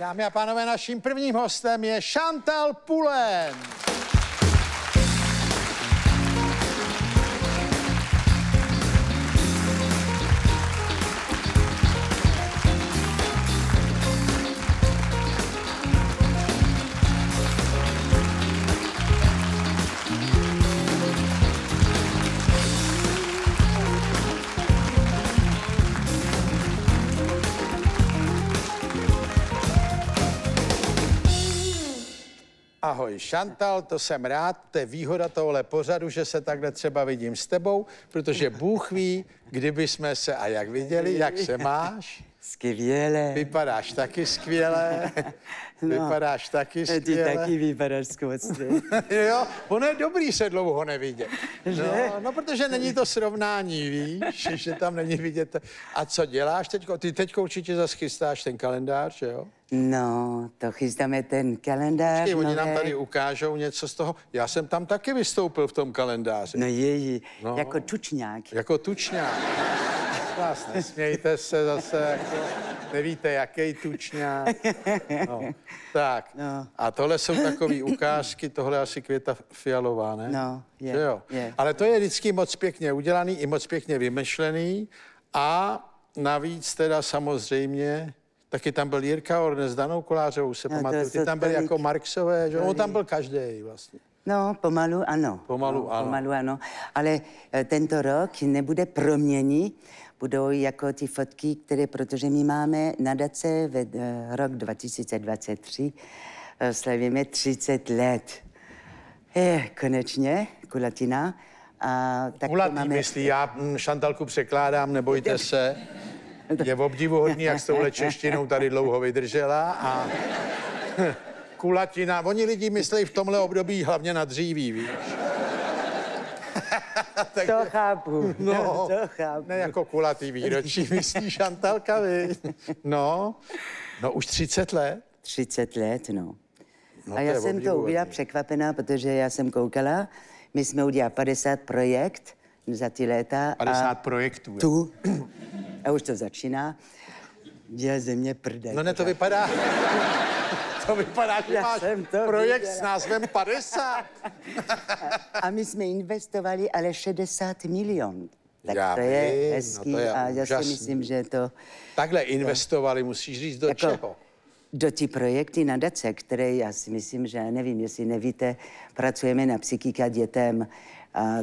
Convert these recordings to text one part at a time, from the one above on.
Dámy a pánové, naším prvním hostem je Chantal Pulen. Ahoj, Šantal, to jsem rád, to je výhoda tohle pořadu, že se takhle třeba vidím s tebou, protože Bůh ví, kdyby jsme se a jak viděli, jak se máš. Skvěle. Vypadáš taky skvěle. No, Vypadáš taky skvěle. Ty taky vypadáš skvěle. jo, ono je dobrý se dlouho nevidět. No, no, protože není to srovnání, víš, že tam není vidět. A co děláš teď? Ty teď určitě zase chystáš ten kalendář, že jo? No, to chystáme ten kalendář. Počkej, oni nám tady ukážou něco z toho. Já jsem tam taky vystoupil v tom kalendáři. No její, no. jako tučňák. Jako tučňák. Vás nesmějte se zase, jako nevíte, jaký tučňák. No. Tak, no. a tohle jsou takové ukázky, tohle asi květa fialová, ne? No, je, jo. je. Ale to je vždycky moc pěkně udělaný i moc pěkně vymyšlený a navíc teda samozřejmě Taky tam byl Jirka Orne s Danou Kolářovou, se no, pamatuju. Ty tam byly jako Marxové, že? On tam byl každý vlastně. No, pomalu ano. Pomalu no, ano. Pomalu ano. Ale eh, tento rok nebude promění, budou jako ty fotky, které, protože my máme nadace ve eh, rok 2023, eh, slavíme 30 let. Je, konečně, kulatina. A tak Kulatý máme... myslí, já hm, Šantalku překládám, nebojte se. Je obdivuhodný, jak s touhle češtinou tady dlouho vydržela a kulatina. Oni lidi myslí v tomhle období hlavně na dříví, víš. Tak, to chápu, no, to chápu. Ne jako kulatý výročí, myslíš, Šantalka, vy? No, no už 30 let. 30 let, no. no a já jsem to udělala překvapená, protože já jsem koukala, my jsme udělali 50 projekt za ty léta. 50 a projektů. Tu, a už to začíná, dělá ze mě prdel. No ne, to vypadá... To vypadá, že máš projekt viděla. s názvem 50. a my jsme investovali ale 60 milion. Tak já to je vím, hezký no to je a já si myslím, že to... Takhle investovali, musíš říct do jako, čeho? Do ty projekty nadace, které já si myslím, že nevím, jestli nevíte, pracujeme na psychika dětem,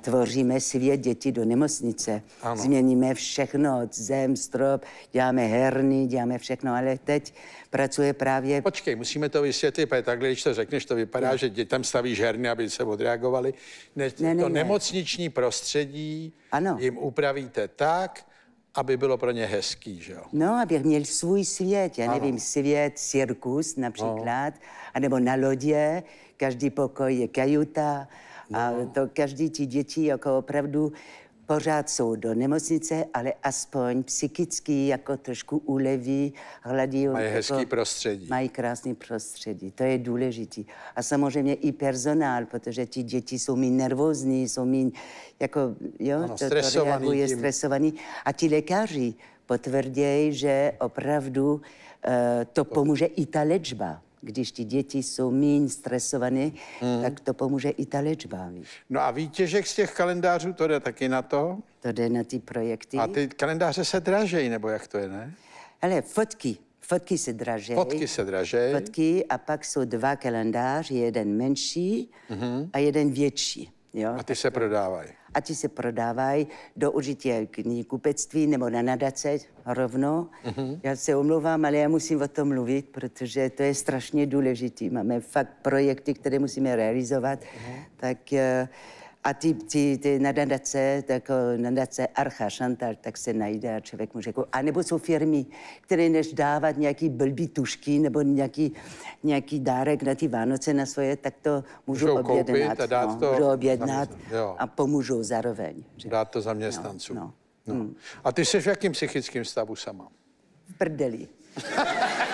tvoříme svět děti do nemocnice. Ano. Změníme všechno, zem, strop, děláme herny, děláme všechno, ale teď pracuje právě... Počkej, musíme to vysvětlit, protože takhle, když to řekneš, to vypadá, ne. že dětem stavíš herny, aby se odreagovali. Ne, ne, ne, to ne. nemocniční prostředí ano. jim upravíte tak, aby bylo pro ně hezký, že jo? No, aby měl svůj svět, já ano. nevím, svět, cirkus například, no. anebo na lodě, každý pokoj je kajuta, No. A to každý ti děti jako opravdu pořád jsou do nemocnice, ale aspoň psychicky jako trošku uleví, hladí. Mají jako, hezký prostředí. Mají krásný prostředí, to je důležité. A samozřejmě i personál, protože ti děti jsou mi nervózní, jsou mi jako, jo, ano, to, to reaguje, tím. stresovaný. A ti lékaři potvrdějí, že opravdu uh, to pomůže i ta léčba když ty děti jsou méně stresované, mm. tak to pomůže i ta léčba. No a výtěžek z těch kalendářů, to jde taky na to? To jde na ty projekty. A ty kalendáře se dražejí, nebo jak to je, ne? Ale fotky, fotky se dražejí. Fotky se dražejí. Fotky a pak jsou dva kalendáře, jeden menší mm-hmm. a jeden větší. Jo? A ty se prodávají. A ty se prodávají do určitě knihkupectví nebo na nadace rovno. Mm-hmm. Já se omlouvám, ale já musím o tom mluvit, protože to je strašně důležité. Máme fakt projekty, které musíme realizovat. Mm-hmm. Tak uh, a ty, ty, ty na nadace, jako nadace Archa Chantal, tak se najde a člověk může... A nebo jsou firmy, které než dávat nějaký blbý tušky nebo nějaký, nějaký dárek na ty Vánoce na svoje, tak to můžou, můžou objednat. A dát no, to můžou objednat a pomůžou zároveň. Že? Dát to zaměstnancům. No, no. No. Hmm. A ty jsi v jakém psychickém stavu sama? V prdeli.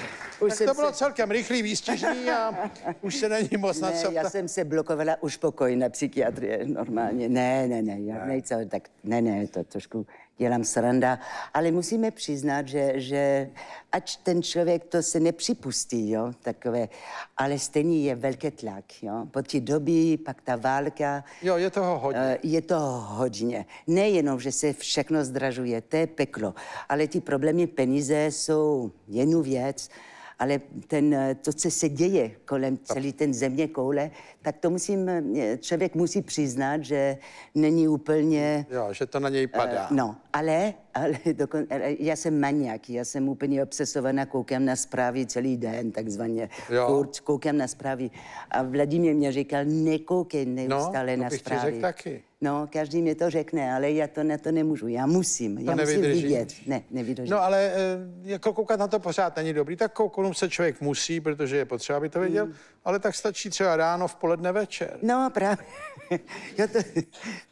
Už tak to bylo se... celkem rychlý, výstěžný a už se není moc ne, na co já jsem se blokovala už pokoj na psychiatrie normálně. Ne, ne, ne, já ne. nejce, tak ne, ne, to trošku dělám sranda, ale musíme přiznat, že, že ať ten člověk to se nepřipustí, jo, takové, ale stejně je velký tlak, jo. Po té době pak ta válka. Jo, je toho hodně. Eh, je toho hodně. Nejenom, že se všechno zdražuje, to je peklo, ale ty problémy peníze jsou jednu věc, ale ten, eh, to, co se děje kolem celý ten země koule, tak to musím, eh, člověk musí přiznat, že není úplně... Jo, že to na něj padá. Uh, no, ale, ale dokon, já jsem maniak, já jsem úplně obsesovaná, koukám na zprávy celý den, takzvaně. Jo. Kurz, koukám na zprávy. A Vladimír mě říkal, nekoukej neustále no, na zprávy. taky. No, každý mi to řekne, ale já to na to nemůžu. Já musím, to já musím vidět. Ne, nevydržím. No, ale e, jako koukat na to pořád není dobrý, tak kouknout se člověk musí, protože je potřeba, aby to viděl, mm. ale tak stačí třeba ráno, v poledne, večer. No, právě. jo, to,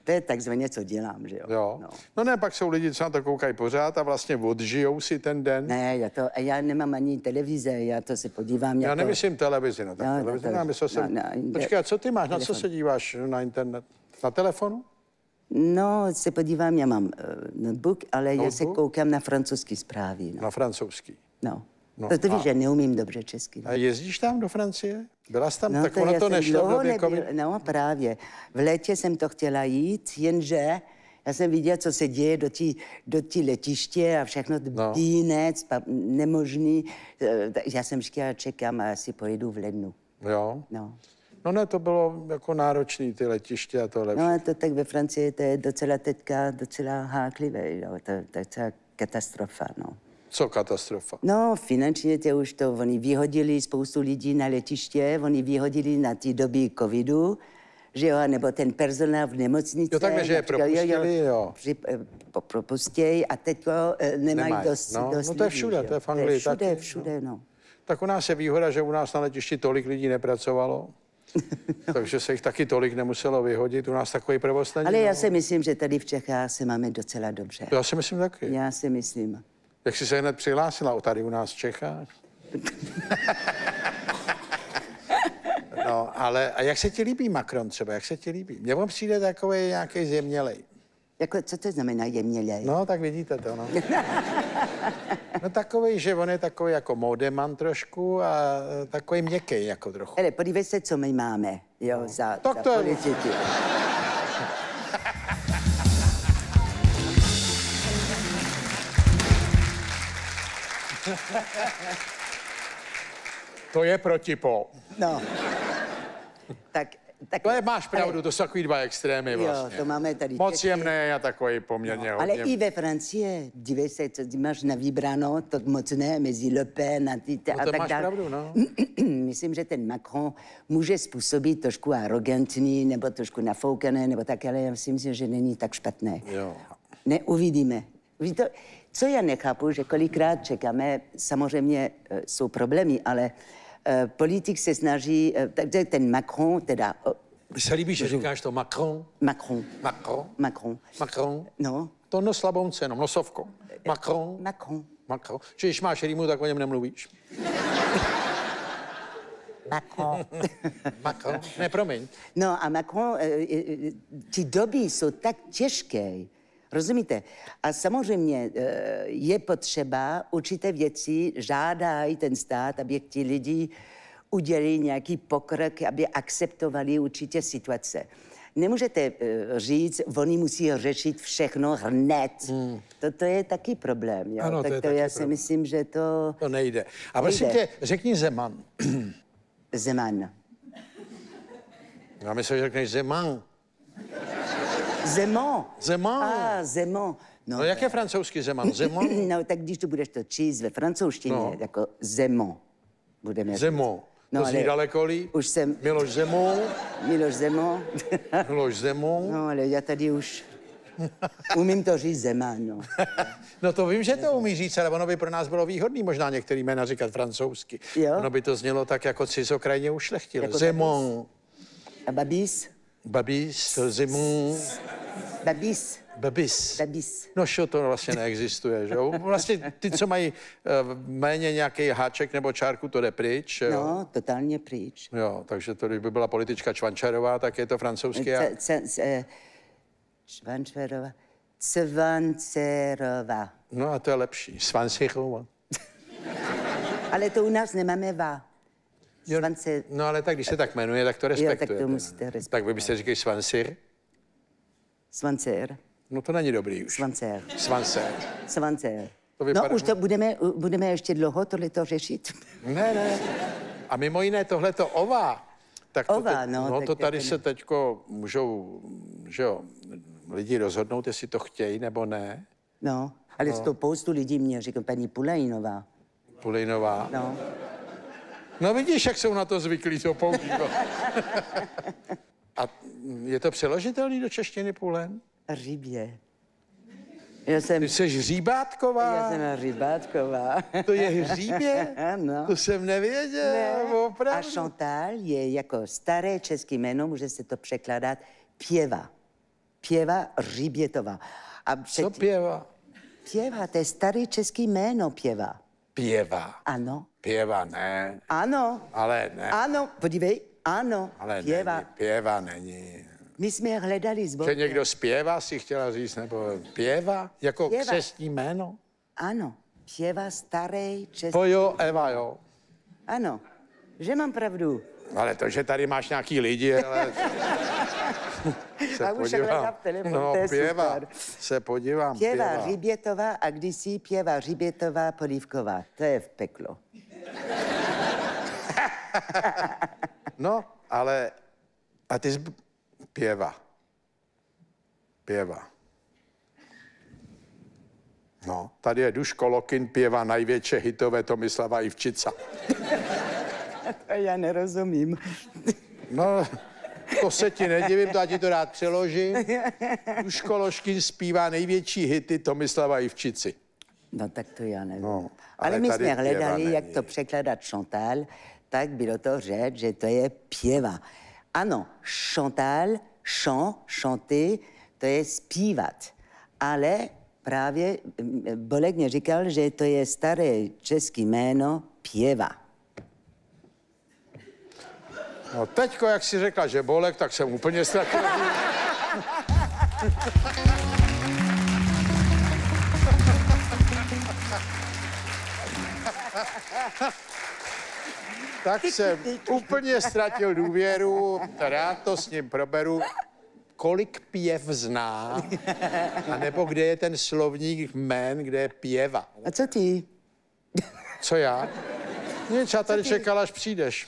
to je takzvaně, co dělám, že jo. jo. No. no ne, pak jsou lidi, co na to koukají pořád a vlastně odžijou si ten den. Ne, já, to, já nemám ani televize, já to se podívám. Já jako... nemyslím televizi, no tak no, televizi, no, to, nemám, no, no, Počkej, a co ty máš, telefon. na co se díváš na internet? Na telefonu? No, se podívám, já mám uh, notebook, ale notebook? já se koukám na francouzský zprávy. No. Na francouzský? No. No, Protože a... že neumím dobře česky. A jezdíš tam do Francie? Byla jsi tam? No, tak to ono to nešlo v době nebyl, No právě. V létě jsem to chtěla jít, jenže já jsem viděla, co se děje do tí, do tí letiště a všechno no. bínec, nemožný. Eh, já jsem říkala, čekám a asi pojedu v lednu. Jo? No. No ne, to bylo jako náročné, ty letiště a tohle. No a to tak ve Francii to je docela teďka docela háklivé, jo. To, to je katastrofa, no. Co katastrofa? No, finančně tě už to, oni vyhodili spoustu lidí na letiště, oni vyhodili na ty doby covidu, že jo, nebo ten personál v nemocnici. Jo, takhle, že je propustili, jo. jo. jo. Při, eh, propustěj a teď eh, nemají Nemaj. dost, no, dost no to je všude, lidí, to je v Anglii to je všude, taky. všude, no. no. Tak u nás je výhoda, že u nás na letišti tolik lidí nepracovalo. Takže se jich taky tolik nemuselo vyhodit. U nás takový provoz není. Ale já si myslím, že tady v Čechách se máme docela dobře. Já si myslím taky. Já si myslím. Jak jsi se hned přihlásila o tady u nás v Čechách? no, ale a jak se ti líbí Macron třeba? Jak se ti líbí? Mně on přijde takový nějaký zjemnělej. Jako, co to znamená jemnělej? No, tak vidíte to, no. no takový, že on je takový jako modeman trošku a takový měkký jako trochu. Hele, podívej se, co my máme, jo, no. za, tak za to politiky. Je... to je protipol. No. Tak tak, to je, máš pravdu, ale, to jsou takový dva extrémy vlastně. Jo, to máme tady. Moc jemné a takový poměrně no, Ale i ve Francii, dívej se, co máš na vybrano, to moc ne, mezi Le Pen a ty no, a tak máš dál. pravdu, no. Myslím, že ten Macron může způsobit trošku arrogantní, nebo trošku nafoukané, nebo tak, ale já si myslím, že není tak špatné. Jo. Neuvidíme. Ví to, co já nechápu, že kolikrát čekáme, samozřejmě uh, jsou problémy, ale politik se snaží, uh, takže ten Macron, teda... Mně se líbí, že říkáš to Macron. Macron. Macron. Macron. Macron. No. To no slabou cenou, nosovko. Macron. Macron. Macron. Či když máš rýmu, tak o něm nemluvíš. Macron. Macron. Ne, promiň. No a Macron, ty doby jsou tak těžké, Rozumíte? A samozřejmě eh, je potřeba určité věci, žádají ten stát, aby ti lidi udělali nějaký pokrok, aby akceptovali určitě situace. Nemůžete uh, říct, oni musí řešit všechno hned. Hmm. To, to je taky problém. Jo? Ano, tak to, to já si myslím, že to... To nejde. A prosím tě, řekni Zeman. Zeman. Já myslím, že řekneš Zeman. Zeman. Zeman. Ah, Zeman. No, no jak je francouzský Zeman? Zeman? no, tak když to budeš to číst ve francouzštině, no. jako Zeman. Budeme Zeman. No, to zní daleko líp. Už jsem... Miloš Zeman. Miloš Zeman. Miloš Zeman. No, ale já tady už umím to říct Zeman, no. no to vím, že to umí říct, ale ono by pro nás bylo výhodný možná některý jména říkat francouzsky. Jo? Ono by to znělo tak jako cizokrajně ušlechtil. Jako Zemon. A Babis? Babis, Zemon. Babis. Babis. Babis. No šo, to vlastně neexistuje, že jo? Vlastně ty, co mají uh, méně nějaký háček nebo čárku, to jde pryč, jo? No, totálně pryč. Jo, takže to, když by byla politička Čvančarová, tak je to francouzský. A... Švančerová. Cvancerová. No a to je lepší. Svansichová. Ale to u nás nemáme va. Jo, Svance... No ale tak, když se tak jmenuje, tak to tak to respektujete. musíte ne? respektovat. Tak vy byste říkali Svansir? Svancer. No to není dobrý už. Svancer. Svanser. Svancer. To vypadá- No už to budeme, budeme ještě dlouho tohle to řešit. Ne, ne. A mimo jiné tohle to ova. Tak to, Ova, teď, no, no to tady se teďko můžou, že jo, lidi rozhodnout, jestli to chtějí nebo ne. No, ale no. spoustu lidí mě říká, paní Pulajinová. Pulinová. No. No vidíš, jak jsou na to zvyklí to používat. A je to přeložitelný do češtiny Pulen? Rybě. Já jsem, Ty jsi hříbátková? já jsem Rybátková. To je hříbě? Ano. To jsem nevěděl, A opravdu. Chantal je jako staré české jméno, může se to překládat pěva. Pěva Rybětová. A před... Co pěva? Pěva, to je starý český jméno pěva. Pěva. Ano. Pěva ne, Ano. ale ne. Ano, podívej, ano, Ale pěva. není, pěva není. My jsme je hledali Že zbožně. někdo zpěvá, si chtěla říct, nebo pěva? Jako Pěva. křestní jméno? Ano, pěva starý český. To jo, Eva, jo. Ano, že mám pravdu. Ale to, že tady máš nějaký lidi, ale... se A už hledám telefon, no, to pěva, super. se podívám, Pěva pěva. Rybětová a kdysi pěva Rybětová Polívková. To je v peklo. No, ale... A ty zb... Pěva. Pěva. No, tady je Duško Lokin, pěva největší hitové Tomislava Ivčica. To já nerozumím. No, to se ti nedivím, to já ti to rád přeložím. Duško Loškin zpívá největší hity Tomislava Ivčici. No tak to já nevím. No, ale, ale my jsme hledali, jak to překládat Chantal, tak bylo to řeč, že to je pěva. Ano, Chantal, chant, chanter, to je zpívat. Ale právě mm, Bolek mě říkal, že to je staré český jméno pěva. No teďko, jak si řekla, že bolek, tak jsem úplně ztratil. tak jsem úplně ztratil důvěru, rád to s ním proberu, kolik pěv zná, a nebo kde je ten slovník jmén, kde je pěva. A co ty? Co já? Nic, já tady čekal, až přijdeš.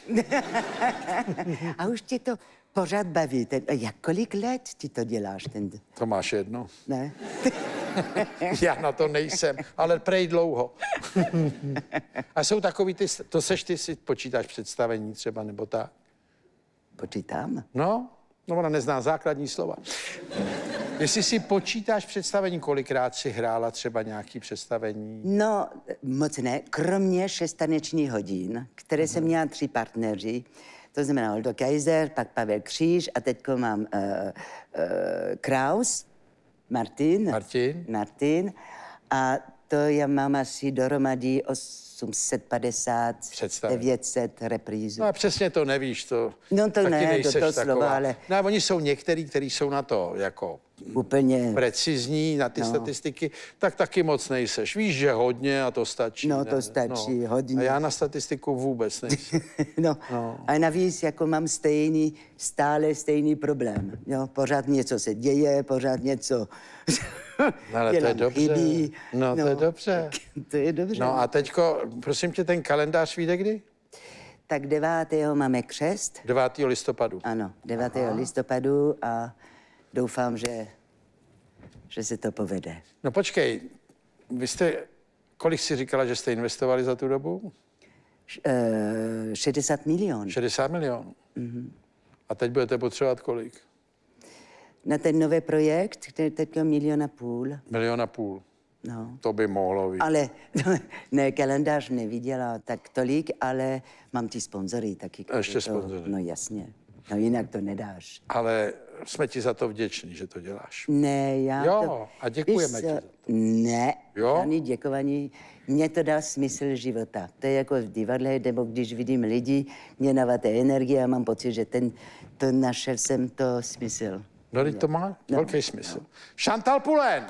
A už tě to pořád baví. Ten, jak kolik let ty to děláš? Ten, To máš jedno. ne? Já na to nejsem, ale prej dlouho. A jsou takový ty, to seš ty si počítáš představení třeba, nebo tak? Počítám. No, no ona nezná základní slova. Jestli si počítáš představení, kolikrát si hrála třeba nějaký představení? No, moc ne. Kromě šestanečních hodin, které jsem měla tři partneři, to znamená Oldo Kaiser, pak Pavel Kříž a teď mám uh, uh, Kraus, Martin. Martin. Martin. A to já mám asi dohromady 850, Představení. 900 reprízů. No a přesně to nevíš, to No to ne, to- to slova, ale- No a oni jsou některý, kteří jsou na to jako Úplně. precizní, na ty no. statistiky, tak taky moc nejseš. Víš, že hodně a to stačí. No, to stačí, hodně. A já na statistiku vůbec nejsem. No, a navíc jako mám stejný, stále stejný problém. Jo? Pořád něco se děje, pořád něco No, ale to je dobře. Chybí. No, to je dobře. To je dobře. No a teďko, prosím tě, ten kalendář vyjde kdy? Tak 9. máme křest. 9. listopadu. Ano, 9. Aha. listopadu a doufám, že, že se to povede. No počkej, vy jste, kolik si říkala, že jste investovali za tu dobu? Š- eh, 60 milionů. 60 milionů. Mm-hmm. A teď budete potřebovat kolik? Na ten nový projekt, který teď milion a půl. Milion a půl. No. To by mohlo být. Ale ne, kalendář neviděla tak tolik, ale mám ty sponzory taky. A ještě to, sponzory. No jasně. No jinak to nedáš. Ale jsme ti za to vděční, že to děláš. Ne, já Jo, to... a děkujeme Víš ti za to. Ne, Jo? ani děkování. Mně to dá smysl života. To je jako v divadle, nebo když vidím lidi, mě navate energie a mám pocit, že ten, to našel jsem to smysl. No, teď to má velký smysl. Chantal Pulen!